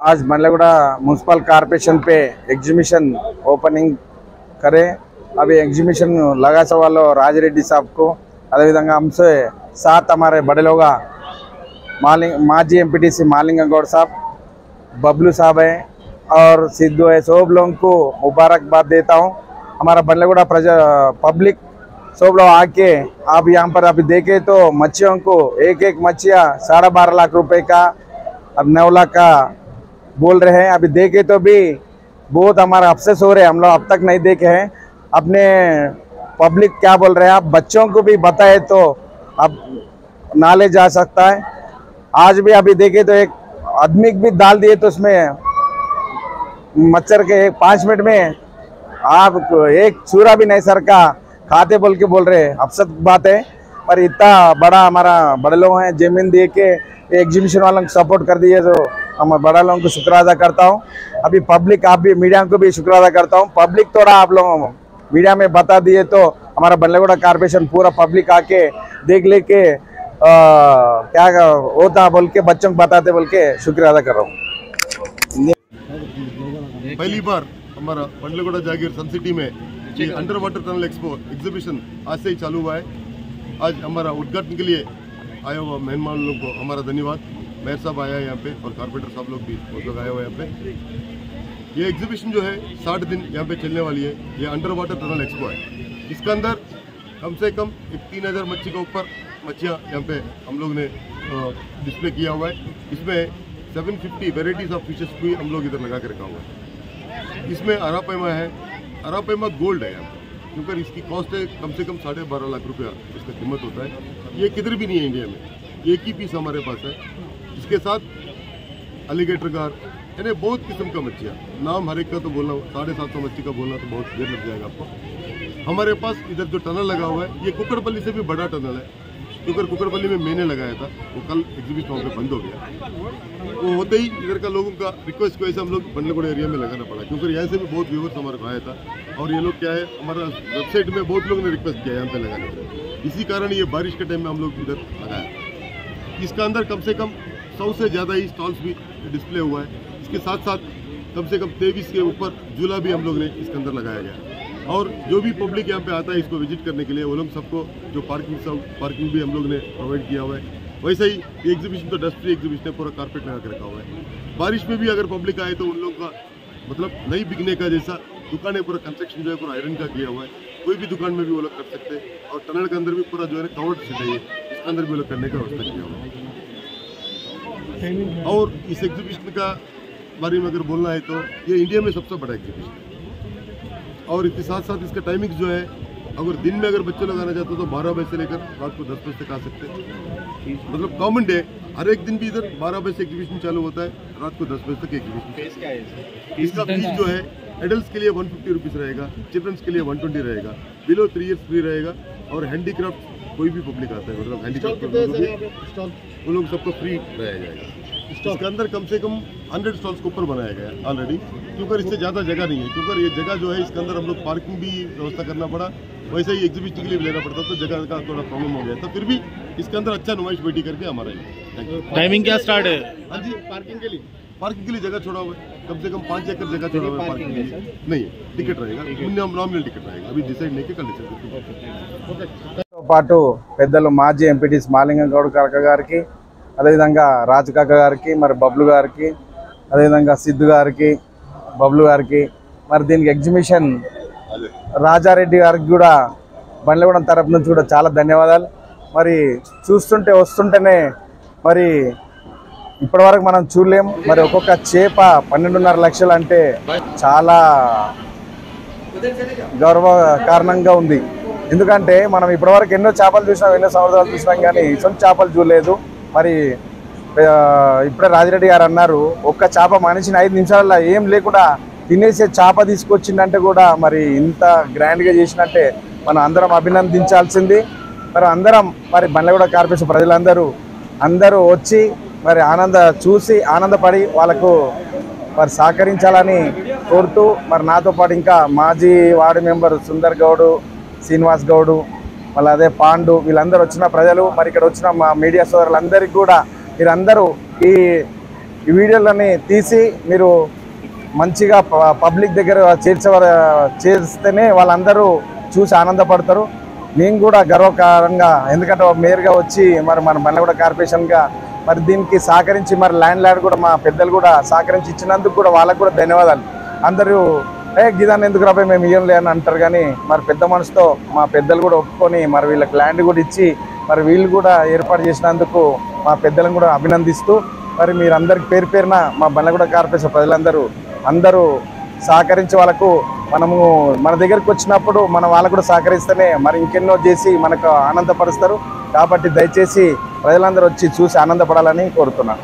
आज Malleguda municipal corporation पे exhibition opening करें। अभी एग्जीबिशन लगा सवाल राजरेड्डी साहब को। अदेविधंగా हमसे साथ हमारे बड़े लोग मालिंग, माजी एमपीटीसी मालिंगा गौड़ साहब, बबलू साहब है और सिद्धू है। सब लोगों को मुबारकबाद देता हूँ। हमारा बल्लेगुड़ा प्रजा पब्लिक सब लोग आके आप यहाँ पर अभी देखे तो मच्छियों को एक एक मच्छिया साढ़े बारह लाख रुपए का, अब नौ लाख का बोल रहे हैं, अभी देखे तो भी बहुत हमारा अफसोस हो रहे हैं। हम लोग अब तक नहीं देखे हैं। अपने पब्लिक क्या बोल रहे हैं, आप बच्चों को भी बताए तो अब नॉलेज जा सकता है। आज भी अभी देखे तो एक आदमी भी डाल दिए तो उसमें मच्छर के एक पाँच मिनट में आप एक चूरा भी नहीं, सर का खाते बोल के बोल रहे अफसत बात है, पर इतना बड़ा हमारा बड़े लोग हैं, ज़मीन दे के एग्जीबिशन वालों को सपोर्ट कर दिए तो हम बड़ा लोगों को शुक्र अदा करता हूँ। अभी पब्लिक आप भी मीडिया को भी शुक्र अदा करता हूँ। पब्लिक थोड़ा आप लोग मीडिया में बता दिए तो हमारा बल्लेगुड़ा कारपोरेशन पूरा पब्लिक आके देख लेके आ, क्या होता बोल के बच्चों को बताते बोल के शुक्र अदा कर रहा हूँ। पहली बार हमारा पंडलगोड़ा जागीर सन सिटी में ये under water tunnel expo exhibition आज से ही चालू हुआ है। आज हमारा उद्घाटन के लिए आया हुआ मेहमान लोगों को हमारा धन्यवाद। मेयर साहब आया यहाँ पे और कारपोरेटर साहब लोग भी, बहुत लोग आए हुए यहाँ पे। ये एग्जीबिशन जो है, साठ दिन यहाँ पे चलने वाली है। ये अंडर वाटर टनल एक्सपो है। इसके अंदर कम से कम एक तीन हज़ार मच्छी के ऊपर मच्छियाँ यहाँ पे हम लोग ने डिस्प्ले किया हुआ है। इसमें 750 वेराइटीज ऑफ़ फिशेस भी हम लोग इधर लगा के रखा हुआ है। इसमें अरापैमा है। अरापैमा गोल्ड है यहाँ पे। क्योंकि इसकी कॉस्ट है कम से कम साढ़े बारह लाख रुपया इसका कीमत होता है। ये किधर भी नहीं है इंडिया में। एक ही पीस हमारे पास है। इसके साथ अलीगेटर गार यानी बहुत किस्म का मच्छियाँ। नाम हर एक का तो बोलना, साढ़े सात सौ मच्छी का बोलना तो बहुत देर लग जाएगा आपको। हमारे पास इधर जो टनल लगा हुआ है, ये कुकड़पल्ली से भी बड़ा टनल है। क्योंकि कुकड़पल्ली में मैंने लगाया था, वो कल एग्जीबिशन वहाँ पे बंद हो गया। वो होते ही इधर का लोगों का रिक्वेस्ट की वजह से हम लोग बंडलगुड़ा एरिया में लगाना पड़ा, क्योंकि यहाँ से भी बहुत व्यूवर्स हमारे को आया था। और ये लोग क्या है, हमारा वेबसाइट में बहुत लोगों ने रिक्वेस्ट किया यहाँ पे लगाने इसी कारण ये बारिश के टाइम में हम लोग इधर लगाया। इसका अंदर कम से कम सौ से ज़्यादा ही स्टॉल्स भी डिस्प्ले हुआ है। इसके साथ साथ कम से कम तेईस के ऊपर झूला भी हम लोग ने इसके अंदर लगाया गया और जो भी पब्लिक यहाँ पे आता है, इसको विज़िट करने के लिए वो लोग सबको जो पार्किंग सब पार्किंग भी हम लोग ने प्रोवाइड किया हुआ है। वैसे ही एग्जीबिशन तो डस्ट फ्री एग्जीबिशन है, पूरा कारपेट लगा के रखा हुआ है। बारिश में भी अगर पब्लिक आए तो उन लोग का मतलब नहीं बिकने का जैसा दुकानें पूरा कंस्ट्रक्शन जो है, पूरा आयरन का किया हुआ है। कोई भी दुकान में भी वो लोग कर सकते हैं। और टनल के अंदर भी पूरा जो है कवर्ड सीट है ये इसके अंदर भी वो लोग करने का व्यवस्था किया हुआ है। और इस एग्जीबिशन का बारे में अगर बोलना है तो ये इंडिया में सबसे बड़ा एग्जीबिशन है। और इसके साथ साथ इसका टाइमिंग जो है अगर दिन में अगर बच्चे लोग आना चाहते हो तो बारह बजे से लेकर रात को दस बजे तक आ सकते हैं। मतलब कॉमन डे हर एक दिन भी इधर बारह बजे से एग्जीबिशन चालू होता है रात को दस बजे तक एग्जीबिशन इसका? फ़ीस जो है। एडल्ट के लिए वन फिफ्टी रुपीज़ रहेगा चिल्ड्रंस के लिए वन ट्वेंटी रहेगा बिलो थ्री ईयर्स फ्री रहेगा और हैंडीक्राफ्ट कोई भी पब्लिक आता है मतलब हैंडीक्राफ्ट उन लोग सबको फ्री कराया जाएगा। इसके अंदर कम से कम हंड्रेड स्टॉल्स के ऊपर बनाया गया है ऑलरेडी क्योंकि इससे ज़्यादा जगह नहीं है? क्योंकि ये जगह जो है इसके अंदर हम लोग पार्किंग भी व्यवस्था करना पड़ा। वैसे ही एग्जीबिशन के लिए लेना पड़ता तो जगह का थोड़ा प्रॉब्लम हो गया तो फिर भी इसके अंदर अच्छा नुमाइश बेटी करके हमारा टाइमिंग क्या स्टार्ट है? हाँ जी पार्किंग के लिए। पार्किंग के लिए जगह छोड़ा हुआ है। कम से कम पाँच एकड़ जगह छोड़ा हुआ है पार्किंग के लिए नहीं टिकट रहेगा। नॉमिनल टिकट रहेगा। अभी डिसाइड नहीं कि कल डिसाइड తో పాటు పెద్దలు మాజీ ఎంపీటీస్ మాలింగగౌడ్ కరక గారికి అదేవిధంగా రాజు కాక గారికి మరి బబ్లు గారికి అదేవిధంగా సిద్ధు గారికి బబ్లు గారికి మరి దీనికి ఎగ్జిబిషన్ రాజారెడ్డి గారికి కూడా బండ్లగూడెం తరపు నుంచి కూడా చాలా ధన్యవాదాలు. మరి చూస్తుంటే వస్తుంటేనే మరి ఇప్పటివరకు మనం చూడలేం. మరి ఒక్కొక్క చేప పన్నెండున్నర లక్షలు అంటే చాలా గౌరవ కారణంగా ఉంది. ఎందుకంటే మనం ఇప్పటివరకు ఎన్నో చేపలు చూసినాం ఎన్నో సముద్రాలు చూసినాం కానీ సొంత చేపలు చూడలేదు. మరి ఇప్పుడే రాజిరెడ్డి గారు అన్నారు ఒక్క చేప మనిషిని ఐదు నిమిషాలలో ఏం లేకుండా తినేసే చేప తీసుకొచ్చిందంటే కూడా మరి ఇంత గ్రాండ్గా చేసినట్టే మనం అందరం అభినందించాల్సింది. మరి అందరం మరి బండ్లగూడ కార్పొరేషన్ ప్రజలందరూ అందరూ వచ్చి మరి ఆనంద చూసి ఆనందపడి వాళ్ళకు మరి సహకరించాలని కోరుతూ మరి నాతో పాటు ఇంకా మాజీ వార్డు మెంబర్ సుందర్ గౌడు శ్రీనివాస్ గౌడు మళ్ళీ అదే పాండు వీళ్ళందరూ వచ్చిన ప్రజలు మరి ఇక్కడ వచ్చిన మా మీడియా సోదరులందరికీ కూడా మీరందరూ ఈ ఈ వీడియోలని తీసి మీరు మంచిగా ప- పబ్లిక్ దగ్గర చేర్చే చేస్తేనే వాళ్ళందరూ చూసి ఆనందపడతారు. మేము కూడా గర్వకారంగా ఎందుకంటే మేరుగా మేయర్గా వచ్చి మరి మన మల్లగూడ కార్పొరేషన్గా మరి దీనికి సహకరించి మరి ల్యాండ్ ల్యాడ్ కూడా మా పెద్దలు కూడా సహకరించి ఇచ్చినందుకు కూడా వాళ్ళకు కూడా ధన్యవాదాలు. అందరూ ఏ గిదాన్ని ఎందుకు రాబోయే? మేము ఇయ్యంలే అని అంటారు కానీ మరి పెద్ద మనసుతో మా పెద్దలు కూడా ఒప్పుకొని మరి వీళ్ళకి ల్యాండ్ కూడా ఇచ్చి మరి వీళ్ళు కూడా ఏర్పాటు చేసినందుకు మా పెద్దలను కూడా అభినందిస్తూ మరి మీరందరికి పేరు పేరున మా బల్లగూడ కార్పొరేషన్ ప్రజలందరూ అందరూ సహకరించి వాళ్ళకు మనము మన దగ్గరకు వచ్చినప్పుడు మన వాళ్ళకు కూడా సహకరిస్తేనే మరి ఇంకెన్నో చేసి మనకు ఆనందపరుస్తారు. కాబట్టి దయచేసి ప్రజలందరూ వచ్చి చూసి ఆనందపడాలని కోరుతున్నాను.